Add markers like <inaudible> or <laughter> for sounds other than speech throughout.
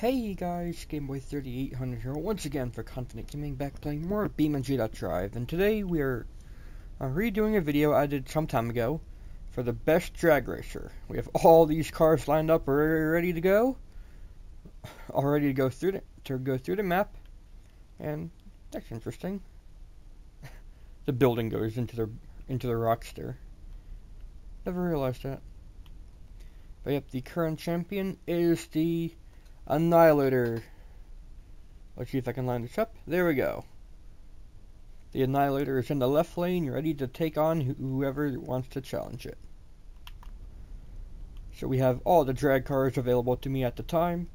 Hey guys, Gameboy3800 here once again for Confident Gaming back playing more BeamNG.Drive and today we are uh, redoing a video I did some time ago for the best drag racer. We have all these cars lined up ready to go, all ready to go through the, to go through the map, and that's interesting. <laughs> the building goes into the into the Rockster. Never realized that. But yep, the current champion is the Annihilator. Let's see if I can line this up. There we go. The Annihilator is in the left lane, ready to take on whoever wants to challenge it. So we have all the drag cars available to me at the time.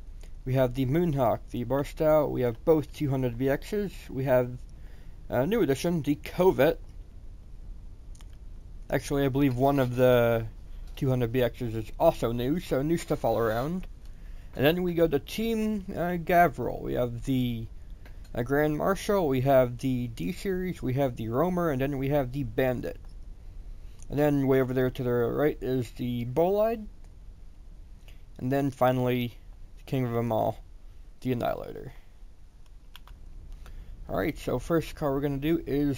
We have the Moonhawk, the Barstow, we have both 200 BXs, we have a new addition, the Covet. Actually, I believe one of the 200 BXs is also new, so new stuff all around. And then we go to Team uh, Gavril. We have the uh, Grand Marshal, we have the D-Series, we have the Roamer, and then we have the Bandit. And then way over there to the right is the Bolide. And then finally, the king of them all, the Annihilator. Alright, so first car we're going to do is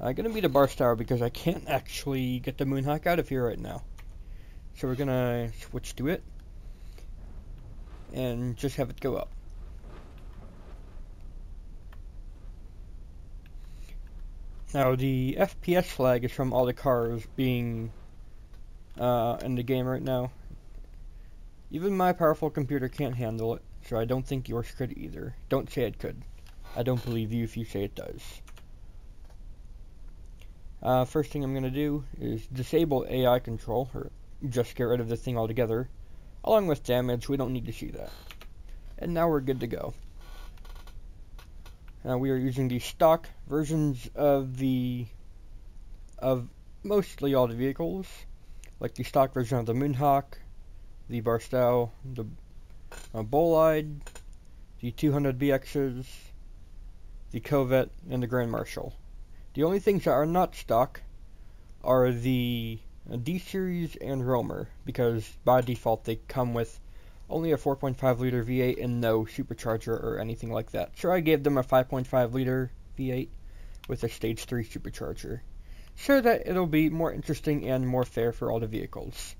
uh, going to be the Barstow because I can't actually get the Moonhawk out of here right now. So we're going to switch to it and just have it go up. Now the FPS flag is from all the cars being uh, in the game right now. Even my powerful computer can't handle it, so I don't think yours could either. Don't say it could. I don't believe you if you say it does. Uh, first thing I'm going to do is disable AI control, or just get rid of the thing altogether. Along with damage, we don't need to see that. And now we're good to go. Now we are using the stock versions of the of mostly all the vehicles, like the stock version of the Moonhawk, the Barstow, the uh, Bolide, the 200 BXs, the Covet, and the Grand Marshal. The only things that are not stock are the D-Series and Roamer, because by default they come with only a 4.5 liter V8 and no supercharger or anything like that. So I gave them a 5.5 liter V8 with a stage 3 supercharger, so that it'll be more interesting and more fair for all the vehicles.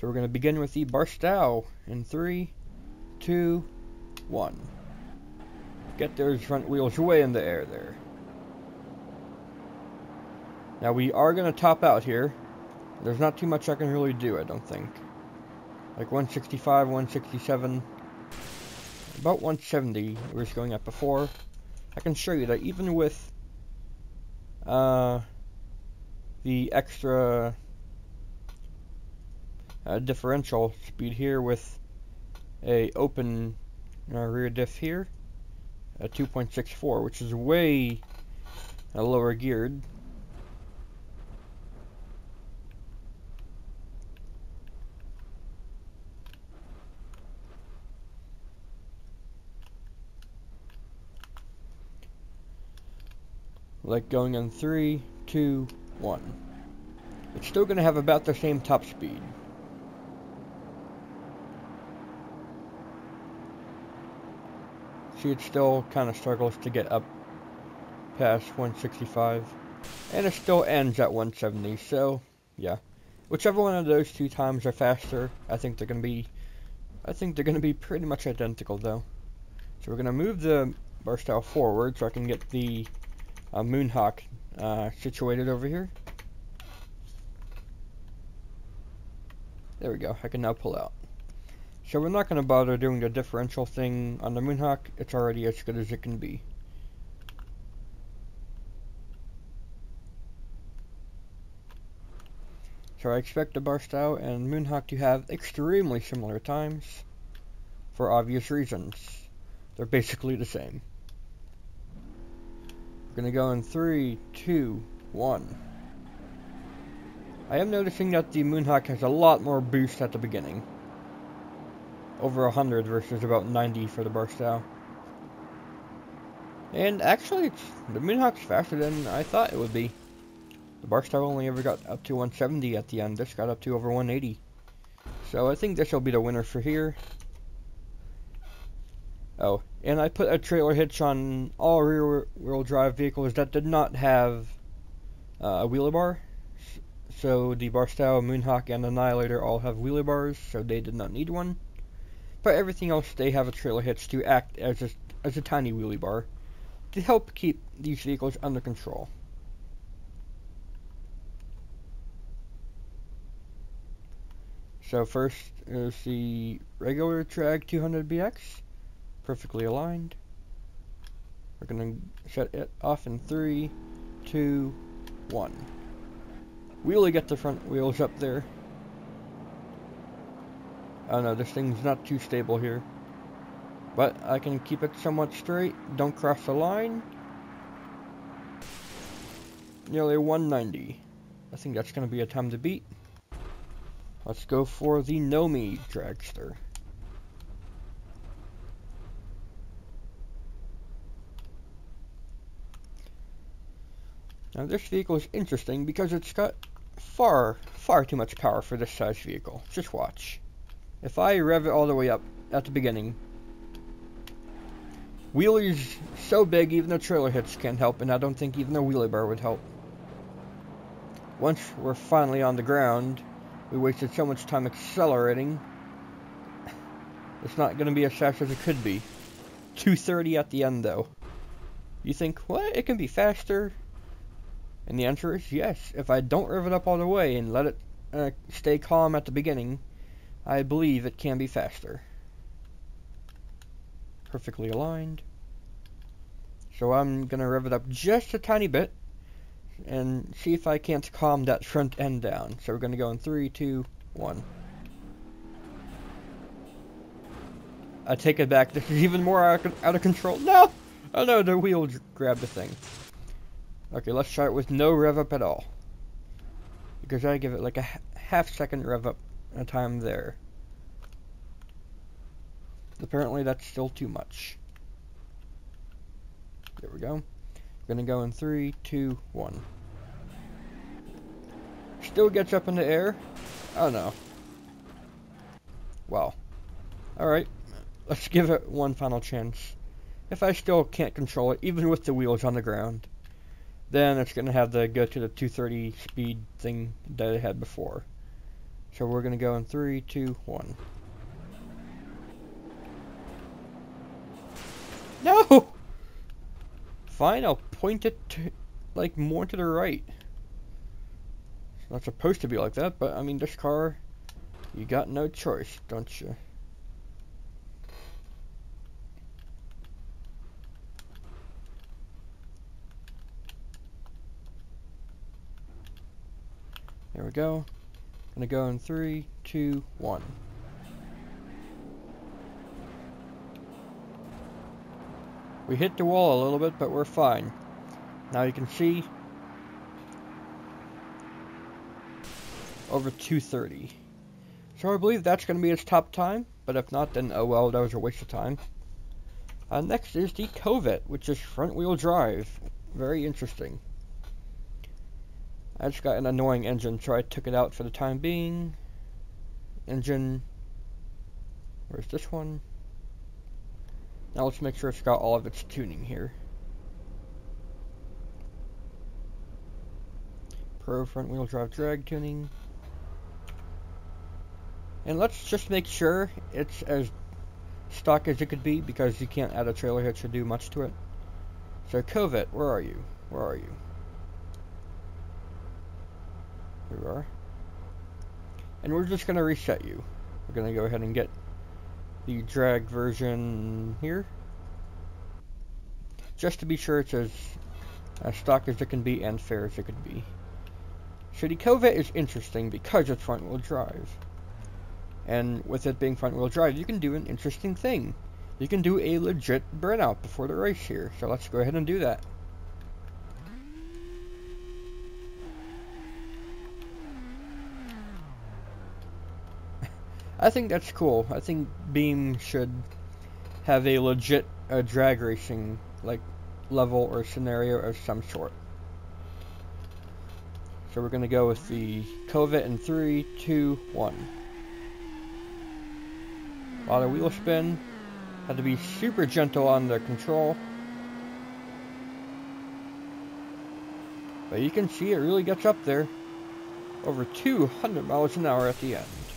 So we're going to begin with the Barstow in 3, 2, 1. Get those front wheels way in the air there. Now we are going to top out here. There's not too much I can really do, I don't think. Like 165, 167, about 170 was going up before. I can show you that even with uh, the extra uh, differential speed here with a open uh, rear diff here, a 2.64, which is way uh, lower geared. Like going on three, two, one. It's still going to have about the same top speed. See, it still kind of struggles to get up past 165. And it still ends at 170, so, yeah. Whichever one of those two times are faster, I think they're going to be, I think they're going to be pretty much identical, though. So we're going to move the Barstow forward so I can get the a Moonhawk uh, situated over here. There we go, I can now pull out. So we're not going to bother doing the differential thing on the Moonhawk, it's already as good as it can be. So I expect the Barstow and Moonhawk to have extremely similar times, for obvious reasons. They're basically the same. Gonna go in three, two, one. I am noticing that the Moonhawk has a lot more boost at the beginning. Over 100 versus about 90 for the Barstow. And actually, the Moonhawk's faster than I thought it would be. The Barstow only ever got up to 170 at the end. This got up to over 180. So I think this will be the winner for here. Oh, and I put a trailer hitch on all rear-wheel drive vehicles that did not have uh, a wheelie bar. So the Barstow, Moonhawk, and Annihilator all have wheelie bars, so they did not need one. But everything else, they have a trailer hitch to act as a, as a tiny wheelie bar to help keep these vehicles under control. So first is the regular Drag 200BX, perfectly aligned. We're going to shut it off in three, two, one. We only get the front wheels up there. Oh no, this thing's not too stable here. But I can keep it somewhat straight, don't cross the line. Nearly 190. I think that's going to be a time to beat. Let's go for the Nomi Dragster. Now this vehicle is interesting because it's got far, far too much power for this size vehicle. Just watch. If I rev it all the way up at the beginning, wheelie's so big even the trailer hitch can't help, and I don't think even the wheelie bar would help. Once we're finally on the ground, we wasted so much time accelerating. It's not going to be as fast as it could be. 230 at the end, though. You think, what? It can be faster? And the answer is yes. If I don't rev it up all the way and let it uh, stay calm at the beginning, I believe it can be faster. Perfectly aligned. So I'm going to rev it up just a tiny bit and see if I can't calm that front end down. So we're going to go in three, two, one. I take it back. This is even more out of, out of control. No! Oh no, the wheel grabbed the thing. Okay, let's try it with no rev up at all. Because I give it like a half second rev up a time there. Apparently that's still too much. There we go. Gonna go in three, two, one. Still gets up in the air. Oh no. Well. Alright. Let's give it one final chance. If I still can't control it, even with the wheels on the ground, then it's going to have to go to the 230 speed thing that it had before. So we're going to go in three, two, one. No! Fine, I'll point it to, like more to the right. It's not supposed to be like that, but I mean this car, you got no choice, don't you? There we go. Gonna go in three, two, one. We hit the wall a little bit, but we're fine. Now you can see over 230. So I believe that's going to be its top time, but if not, then oh well, that was a waste of time. Uh, next is the Covet, which is front-wheel drive. Very interesting. I just got an annoying engine, so I took it out for the time being. Engine. Where's this one? Now let's make sure it's got all of its tuning here. Pro front wheel drive drag tuning. And let's just make sure it's as stock as it could be because you can't add a trailer hitch or do much to it. So Covet, where are you? Where are you? Here we are. And we're just going to reset you. We're going to go ahead and get the drag version here. Just to be sure it's as, as stock as it can be and fair as it could be. Covet is interesting because it's front wheel drive. And with it being front wheel drive, you can do an interesting thing. You can do a legit burnout before the race here. So let's go ahead and do that. I think that's cool. I think Beam should have a legit uh, drag racing like level or scenario of some sort. So we're gonna go with the Covet in three, two, one. A lot of wheel spin. Had to be super gentle on the control. But you can see it really gets up there. Over 200 miles an hour at the end.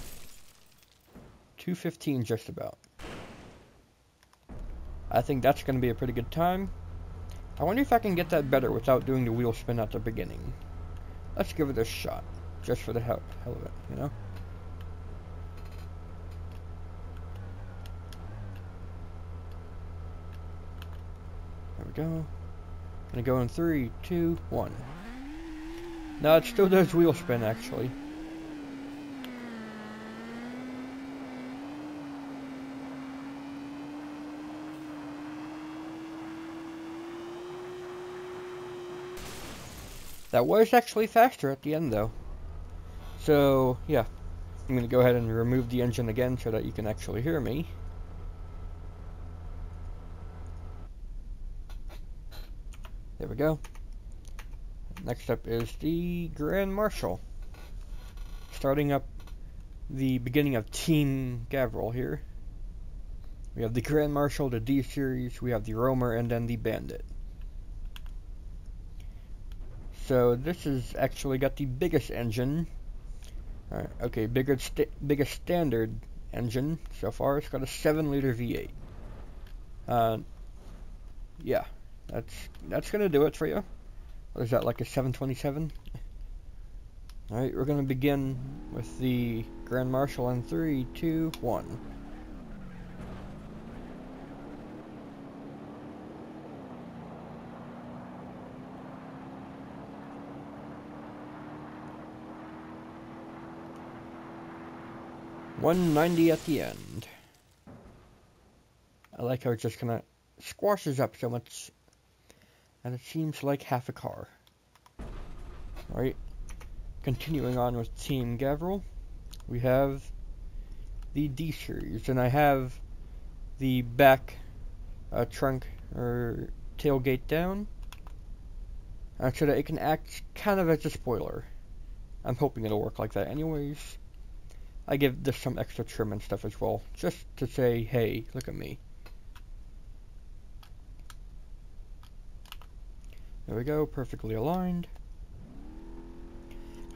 215 just about. I think that's going to be a pretty good time. I wonder if I can get that better without doing the wheel spin at the beginning. Let's give it a shot. Just for the hell, hell of it, you know? There we go. Gonna go in three, two, one. No, it still does wheel spin actually. That was actually faster at the end though. So, yeah. I'm going to go ahead and remove the engine again so that you can actually hear me. There we go. Next up is the Grand Marshal. Starting up the beginning of Team Gavril here. We have the Grand Marshal, the D-Series, we have the Roamer, and then the Bandit. So this has actually got the biggest engine. Okay, bigger st biggest standard engine so far. It's got a 7 liter V8. Uh, yeah, that's that's gonna do it for you. What is that like a 727? All right, we're gonna begin with the Grand Marshal in three, two, one. 190 at the end. I like how it just kind of squashes up so much and it seems like half a car. Alright, continuing on with Team Gavril, we have the D-Series, and I have the back uh, trunk or tailgate down that it can act kind of as a spoiler. I'm hoping it'll work like that anyways. I give this some extra trim and stuff as well, just to say, hey, look at me. There we go, perfectly aligned.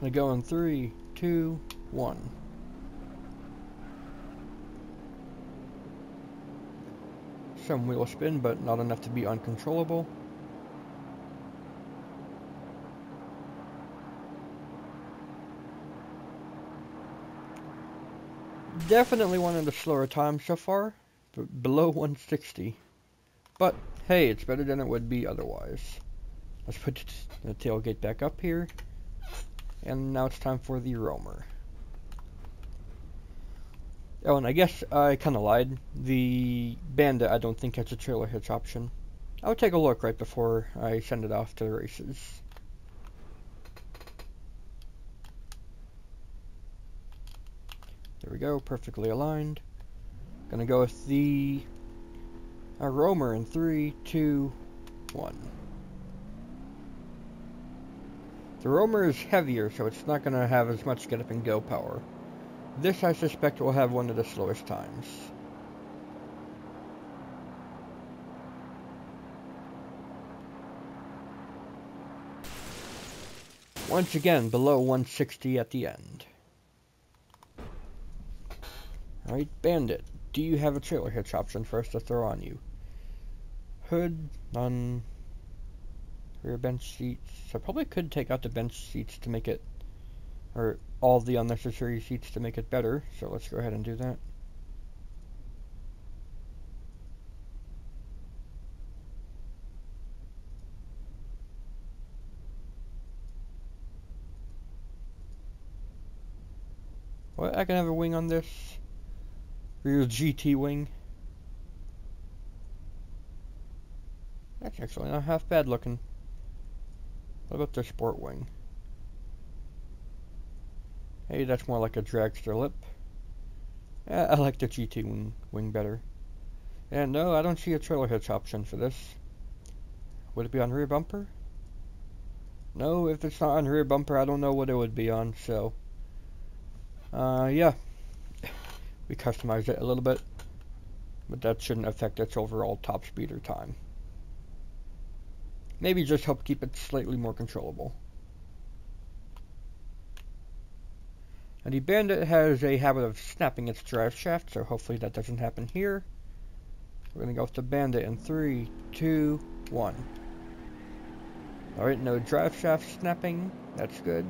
I go in three, two, one. Some wheel spin, but not enough to be uncontrollable. Definitely one of the slower times so far, but below 160. But hey, it's better than it would be otherwise. Let's put the tailgate back up here. And now it's time for the roamer. Oh, and I guess I kind of lied. The Bandit I don't think has a trailer hitch option. I'll take a look right before I send it off to the races. There we go, perfectly aligned. Gonna go with the uh, roamer in three, two, one. The roamer is heavier, so it's not gonna have as much get up and go power. This, I suspect, will have one of the slowest times. Once again, below 160 at the end. Alright, Bandit. Do you have a trailer hitch option for us to throw on you? Hood on rear bench seats. I probably could take out the bench seats to make it, or all the unnecessary seats to make it better. So let's go ahead and do that. What? I can have a wing on this? Rear GT wing. That's actually not half bad looking. What about the sport wing? Hey, that's more like a dragster lip. Yeah, I like the GT wing, wing better. And no, I don't see a trailer hitch option for this. Would it be on rear bumper? No, if it's not on rear bumper, I don't know what it would be on, so... Uh, yeah we customized it a little bit. but that shouldn't affect its overall top speed or time. Maybe just help keep it slightly more controllable. And the Bandit has a habit of snapping its drive shaft, so hopefully that doesn't happen here. We're going to go with the Bandit in three, two, one. Alright, no drive shaft snapping. That's good.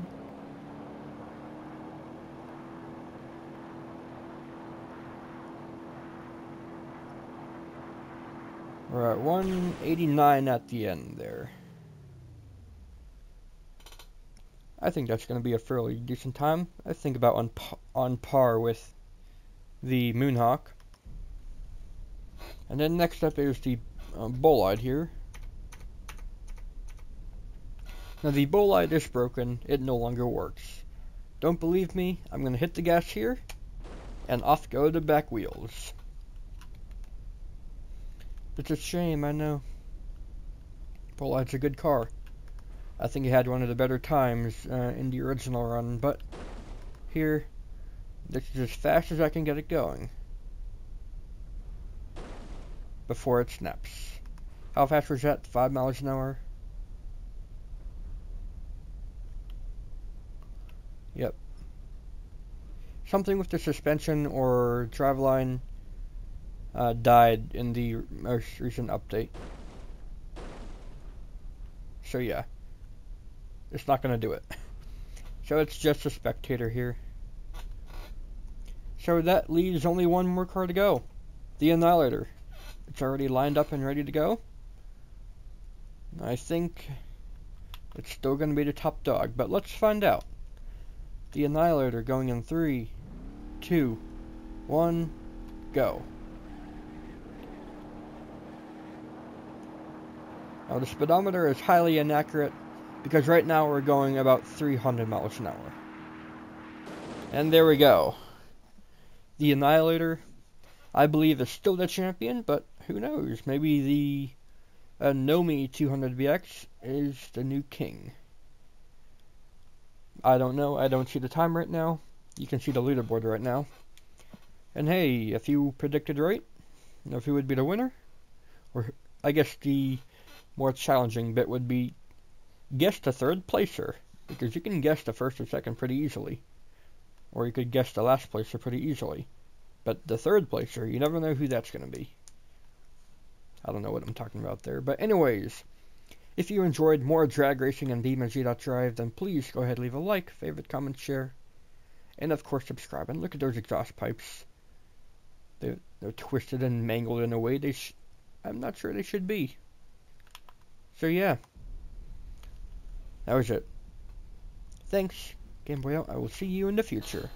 We're at 189 at the end there. I think that's going to be a fairly decent time. I think about on, on par with the Moonhawk. And then next up is the um, Bolide here. Now the Bolide is broken. It no longer works. Don't believe me? I'm going to hit the gas here. And off go the back wheels. It's a shame, I know. Bolide's a good car. I think he had one of the better times uh, in the original run, but here, this is as fast as I can get it going. Before it snaps. How fast was that? Five miles an hour? Yep. Something with the suspension or driveline uh, died in the most recent update. So yeah, it's not going to do it. <laughs> So it's just a spectator here. So that leaves only one more car to go. The Annihilator. It's already lined up and ready to go. I think it's still going to be the top dog, but let's find out. The Annihilator going in three, two, one, go. Now the speedometer is highly inaccurate because right now we're going about 300 miles an hour. And there we go. The Annihilator, I believe, is still the champion, but who knows? Maybe the uh, Nomi 200BX is the new king. I don't know. I don't see the time right now. You can see the leaderboard right now. And hey, if you predicted right, if you would be the winner? Or I guess the more challenging bit would be guess the third placer, because you can guess the first or second pretty easily. Or you could guess the last placer pretty easily. But the third placer, you never know who that's going to be. I don't know what I'm talking about there. But anyways, if you enjoyed more drag racing and BeamNG.drive, then please go ahead leave a like, favorite, comment, share, and of course subscribe. And look at those exhaust pipes. They're, they're twisted and mangled in a way they I'm not sure they should be. So yeah. That was it. Thanks, Gambriel. I will see you in the future.